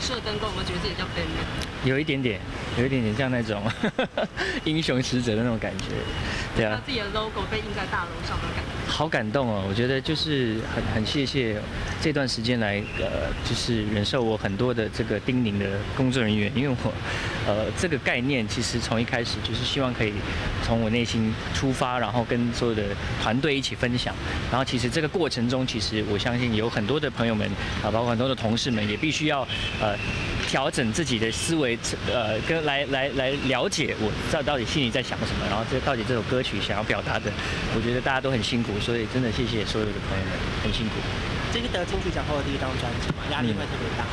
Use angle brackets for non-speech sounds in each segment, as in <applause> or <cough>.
射灯光，我们觉得自己叫 band 有一点点，有一点点像那种 <laughs> 英雄使者的那种感觉，对啊，自己的 logo 被印在大楼上的感觉。好感动哦！我觉得就是很很谢谢这段时间来呃，就是忍受我很多的这个叮咛的工作人员，因为我呃这个概念其实从一开始就是希望可以从我内心出发，然后跟所有的团队一起分享。然后其实这个过程中，其实我相信有很多的朋友们啊，包括很多的同事们，也必须要呃调整自己的思维，呃跟来来来了解我到到底心里在想什么，然后这到底这首歌曲想要表达的，我觉得大家都很辛苦。所以真的谢谢所有的朋友们，很辛苦。这个得金曲奖后的第一张专辑嘛，压力会特别大。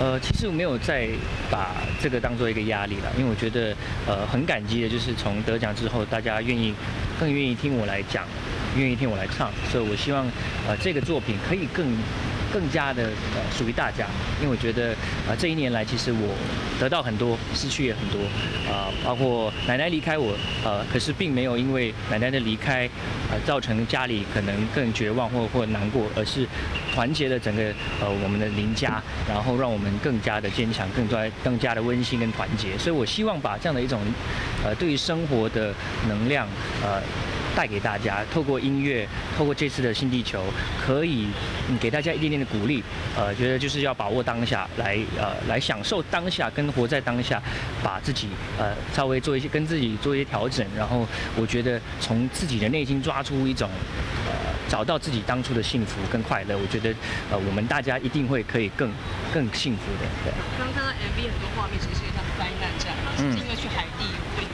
呃，其实我没有再把这个当做一个压力了，因为我觉得呃很感激的，就是从得奖之后，大家愿意更愿意听我来讲，愿意听我来唱，所以我希望呃这个作品可以更。更加的呃属于大家，因为我觉得啊这一年来其实我得到很多，失去也很多啊，包括奶奶离开我呃，可是并没有因为奶奶的离开呃造成家里可能更绝望或或难过，而是团结了整个呃我们的邻家，然后让我们更加的坚强，更加更加的温馨跟团结。所以我希望把这样的一种呃对于生活的能量呃。带给大家，透过音乐，透过这次的新地球，可以给大家一点点的鼓励。呃，觉得就是要把握当下，来呃来享受当下，跟活在当下，把自己呃稍微做一些跟自己做一些调整。然后我觉得从自己的内心抓出一种呃找到自己当初的幸福跟快乐。我觉得呃我们大家一定会可以更更幸福的。对。刚刚看到 MV 很多画面，其实像灾难这样嘛，是因为去海地会。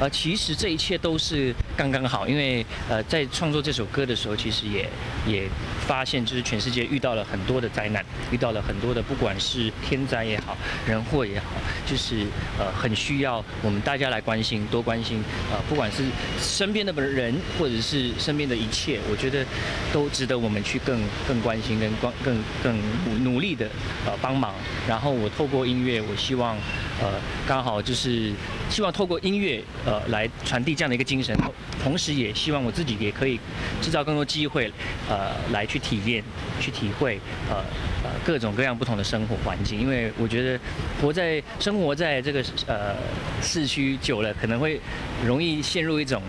呃，其实这一切都是刚刚好，因为呃，在创作这首歌的时候，其实也也发现，就是全世界遇到了很多的灾难，遇到了很多的，不管是天灾也好，人祸也好，就是呃，很需要我们大家来关心，多关心，呃，不管是身边的人，或者是身边的一切，我觉得都值得我们去更更关心，跟关更更努力的呃帮忙。然后我透过音乐，我希望呃，刚好就是希望透过音乐。呃，来传递这样的一个精神，同时也希望我自己也可以制造更多机会，呃，来去体验、去体会，呃呃各种各样不同的生活环境。因为我觉得活在生活在这个呃市区久了，可能会容易陷入一种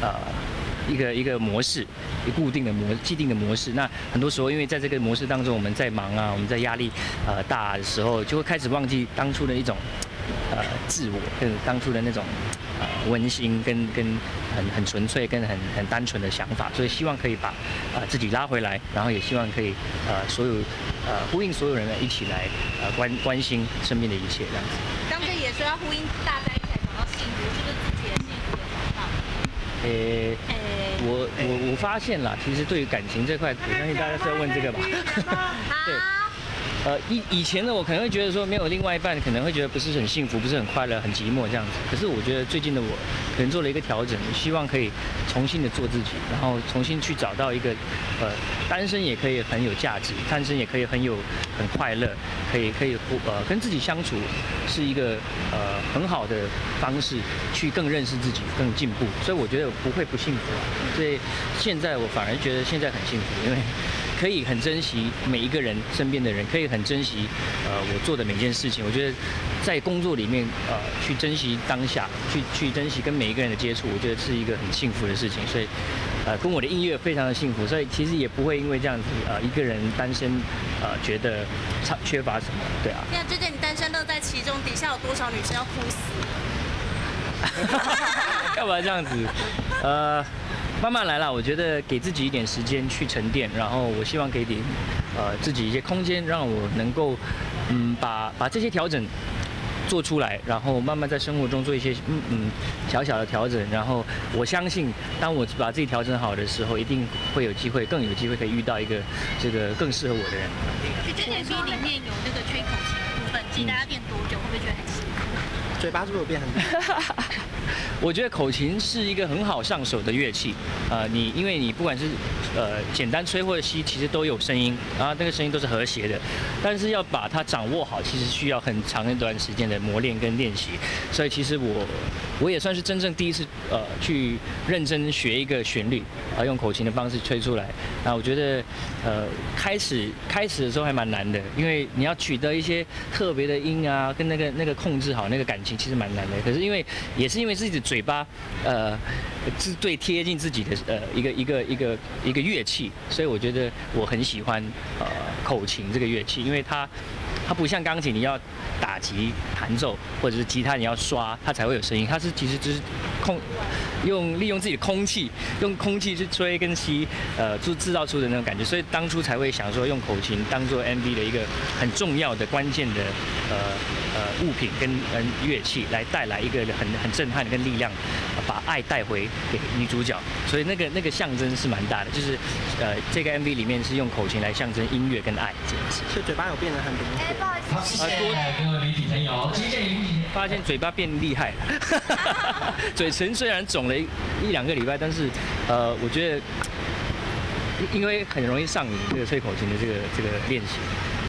呃一个一个模式，一固定的模既定的模式。那很多时候，因为在这个模式当中，我们在忙啊，我们在压力呃大的时候，就会开始忘记当初的一种呃自我，跟当初的那种。呃，温馨跟跟很很纯粹跟很很单纯的想法，所以希望可以把呃自己拉回来，然后也希望可以呃所有呃呼应所有人一起来呃关关心身边的一切这样子。刚才也说要呼应大家一起来找到幸福，是不是自己的幸福的找到？诶，我我我发现了，其实对于感情这块，我相信大家是要问这个吧？<laughs> 对。<laughs> 呃，以以前的我可能会觉得说没有另外一半，可能会觉得不是很幸福，不是很快乐，很寂寞这样子。可是我觉得最近的我，可能做了一个调整，希望可以重新的做自己，然后重新去找到一个，呃，单身也可以很有价值，单身也可以很有很快乐，可以可以不呃跟自己相处是一个呃很好的方式，去更认识自己，更进步。所以我觉得不会不幸福。所以现在我反而觉得现在很幸福，因为。可以很珍惜每一个人身边的人，可以很珍惜呃我做的每件事情。我觉得在工作里面呃去珍惜当下，去去珍惜跟每一个人的接触，我觉得是一个很幸福的事情。所以呃跟我的音乐非常的幸福，所以其实也不会因为这样子呃一个人单身呃觉得差缺乏什么，对啊。那最近你单身乐在其中，底下有多少女生要哭死？<laughs> 干嘛这样子？呃。慢慢来了，我觉得给自己一点时间去沉淀，然后我希望给点呃自己一些空间，让我能够嗯把把这些调整做出来，然后慢慢在生活中做一些嗯嗯小小的调整，然后我相信当我把自己调整好的时候，一定会有机会，更有机会可以遇到一个这个更适合我的人。就这 MV 里面有那个吹口琴的部分，其实大家练多久？会不会觉得很辛苦？嘴巴是不是有变很 <laughs> 我觉得口琴是一个很好上手的乐器，呃，你因为你不管是呃简单吹或者吸，其实都有声音，然后那个声音都是和谐的。但是要把它掌握好，其实需要很长一段时间的磨练跟练习。所以其实我我也算是真正第一次呃去认真学一个旋律，啊用口琴的方式吹出来。那我觉得呃开始开始的时候还蛮难的，因为你要取得一些特别的音啊，跟那个那个控制好那个感情，其实蛮难的。可是因为也是因为自己的嘴巴呃是最贴近自己的呃一个一个一个一个乐器，所以我觉得我很喜欢呃口琴这个乐器，因为它它不像钢琴，你要打击弹奏，或者是吉他你要刷，它才会有声音。它是其实只是空用利用自己的空气，用空气去吹跟吸，呃就制造出的那种感觉。所以当初才会想说用口琴当做 MV 的一个很重要的关键的呃呃物品跟跟乐器，来带来一个很很震撼跟力量，把爱带回给女主角。所以那个那个象征是蛮大的，就是呃这个 MV 里面是用口琴来象征音乐跟爱这件事。所以嘴巴有变得很灵哎，活。不好意思，好，谢谢各位媒体朋友，谢谢媒体。发现嘴巴变厉害了，<laughs> 嘴唇虽然肿了一一两个礼拜，但是呃，我觉得因因为很容易上瘾这个吹口琴的这个这个练习，